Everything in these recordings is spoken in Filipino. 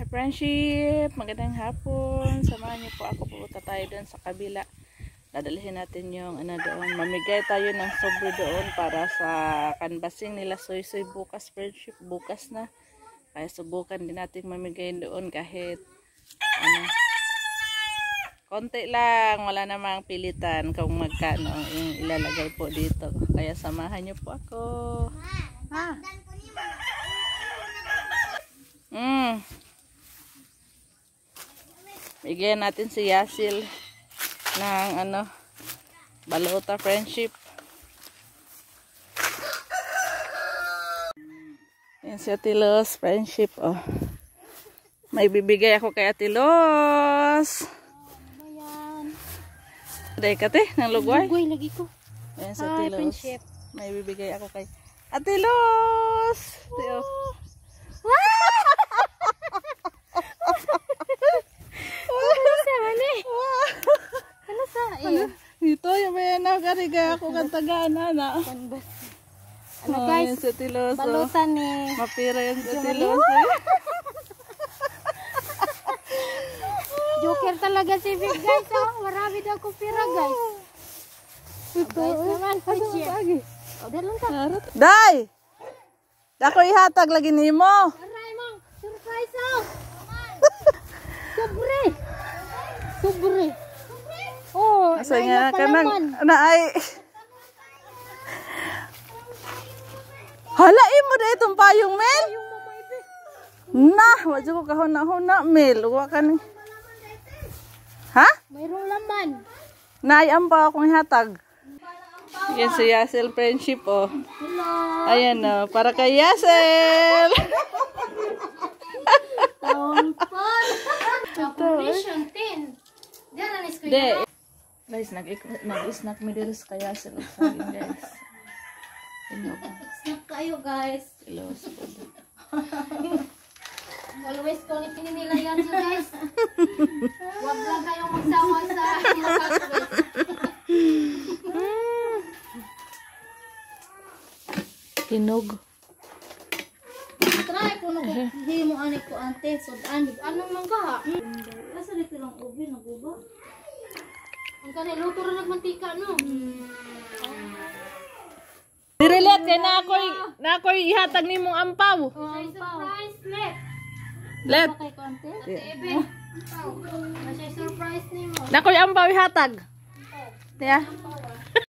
Hi friendship, magandang hapon. Samahan niyo po ako pupunta tayo doon sa kabila. Dadalhin natin yung ano doon. Mamigay tayo ng sobre doon para sa canvassing nila Soy Soy bukas friendship. Bukas na. Kaya subukan din natin mamigay doon kahit ano. Konti lang, wala namang pilitan kung magkano yung ilalagay po dito. Kaya samahan niyo po ako. Ha? Mm. Bigyan natin si Yasil ng ano, balota friendship. Yan si Atilos, friendship, oh. May bibigay ako kay Atilos. Aday ka te, ng lugway. Lugway lagi ko. Ayan Hi, Atilos. friendship. May bibigay ako kay Atilos. Tiyo sa mali? Ano sa iyo? Dito, yung may nakariga ako kantagaan na. Canvas. Ano Ano guys? si Atilos. oh. Balutan ni Mapira yan Atilos. eh. Joker talaga si Vic guys. Oh. Marami daw ko pira guys. Guys naman. Friendship. O, dalang ka. Day! Dako ihatag lagi nimo. Aray mong. Surprise oh. Sobre. Sobre. Oh, Asa nga pa ka nang naman. na ay Hala imo da itong payong mel. Yung mama ibe. Na, wa jud ko kahuna-huna mel. Wa ka ni. Ha? Mayroong laman. Naayam pa akong ihatag. Yan si Yasel friendship oh. Hello. Ayan oh, para kay Yasel. Operation 10. Diyan anis ko De. Guys, nag nag-snack mi dito sa kay Yasel og saging guys. Ino ko. Snap kayo guys. Kilos po. Always ko ni nila yan so guys. Huwag lang kayong magsawa sa. Tinog. Try ko na. Hindi mo ani ko ante. So. Anong mangga? Asa dito lang ubi naguba? Ang kanay luto rin nagmantika no. Direlet kay na ako'y na ako'y ihatag nimong ampaw. Surprise let. Let. Ate Ebe. Masya surprise ni mo. Na ako'y ampaw ihatag. Tiya. Takbal.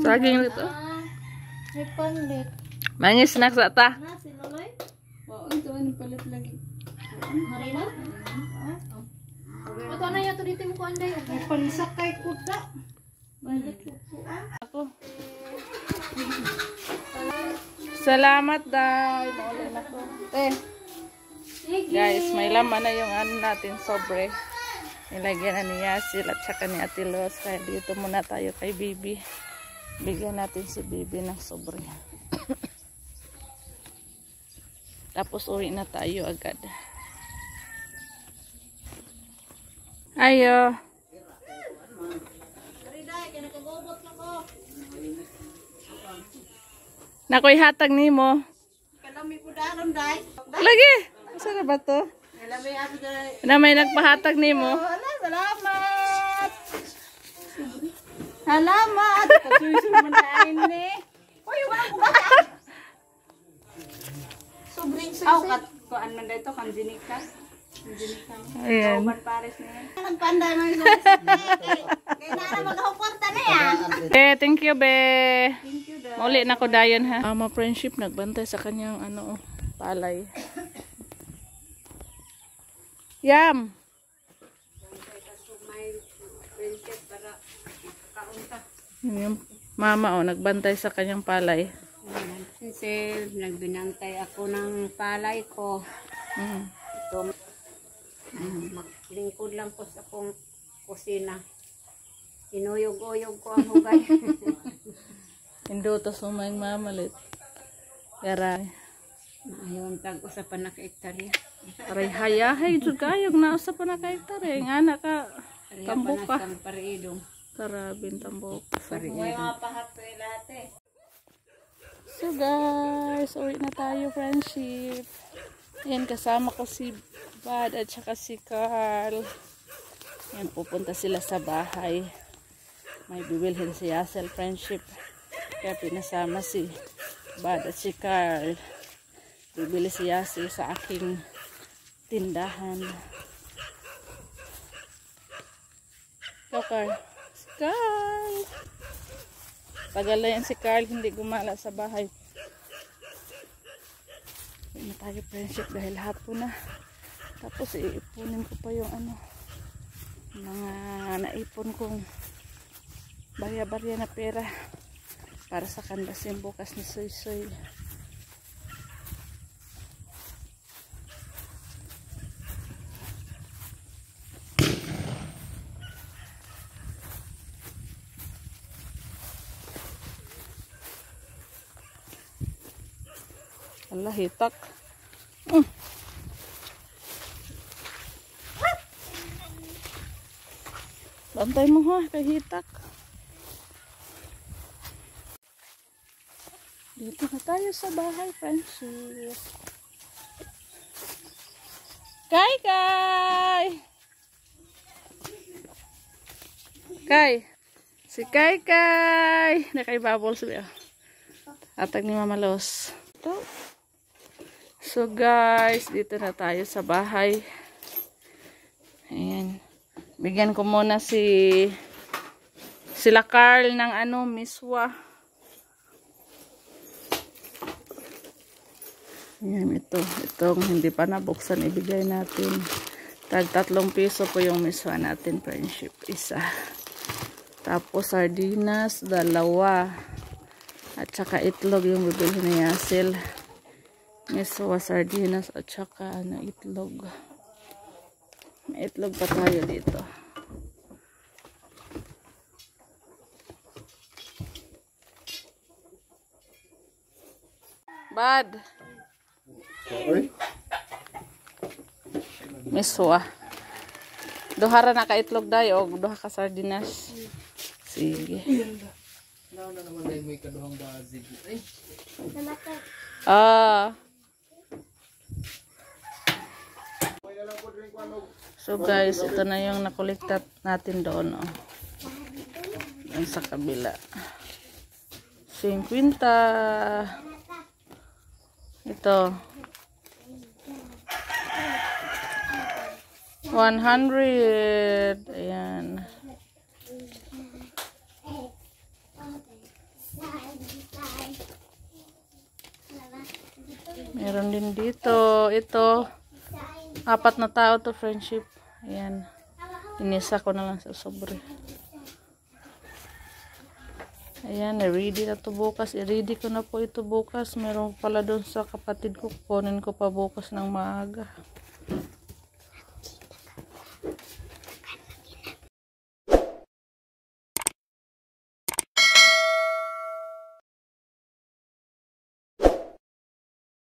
Saging dito. May panlit. Mga snack sa ta. Na si Loloy? Oo, ito ano palit lagi. Marina? Ito na yato dito mo ko anday. May palisak kay kuta. Ako. Salamat dahil Maulan ako. Eh, guys, may laman na yung ano natin sobre. Nilagyan na ni Yasil at saka ni Ate Los. Kaya dito muna tayo kay Bibi. Bigyan natin si Bibi ng sobre. Tapos uwi na tayo agad. Ayo. Nakoy hatag nimo. Kalami ko daron dai. Lagi. Na ba to? Kalami ako dai. Na may nagpahatag nimo. Salamat. Salamat. Kasuisun mo na ini. Uy, wala ko ba? Sobrang Aw, kat kuan man dito kan jinika. Ayan. Uban pares na yan. Nagpanda man ko. Kaya na maghuporta na yan. Eh, thank you, be. Thank you, dai. Muli na ko dayon ha. Mama friendship nagbantay sa kanyang ano, palay. Yam. Yun yung mama oh, nagbantay sa kanyang palay. Since nagbinantay ako ng palay ko, Mm. ito, maglingkod lang po sa akong kusina. Inuyog-uyog ko ang hugay. Indo to sumayang mamalit. Garay. Ayaw tag usapan na ka ektarya. Aray hayahay jud kayog na usa pa na kay tare nga na ka tambok pa ka. na pareidong. Karabin tambok. Pareidong. So guys, uwi na tayo friendship. Yan kasama ko si Bad at saka si Carl. Yan pupunta sila sa bahay. May bibilhin si Yasel friendship. Kaya pinasama si Bad at si Carl. Bibili si Yasel sa aking tindahan. Carl. Si Carl. Tagal na yan si Carl, hindi gumala sa bahay. Hindi na tayo friendship dahil hapon na. Tapos iipunin ko pa yung ano, mga naipon kong barya-barya na pera para sa kandasin bukas ni Soy Soy. Allah, hitak. Mm. Bantay mo ha, kay hitak. Dito na tayo sa bahay, friendship. Kay, kay! Kay! Si kay! Nakay bubbles ba? Atag ni Mama Los. Ito. So guys, dito na tayo sa bahay. Ayan. Bigyan ko muna si sila Carl ng ano, miswa. Ayan, ito. Itong hindi pa nabuksan, ibigay natin. Tag tatlong piso po yung miswa natin, friendship. Isa. Tapos sardinas, dalawa. At saka itlog yung bibili ni Yasil. Miswa, sardinas, at saka ano, itlog. May itlog pa tayo dito. Bad. Miswa. Duha ra na ka itlog dayo og duha ka sardinas. Sige. Ah. So guys, ito na yung nakuliktat natin doon. Oh. Yung sa kabila. 50. Ito. 100. Ayan. Meron din dito. Ito. Apat na tao to friendship. Ayan. Inisa ko na lang sa sobre. Ayan, ready na to bukas. I-ready ko na po ito bukas. Meron pala doon sa kapatid ko. Kunin ko pa bukas ng maaga.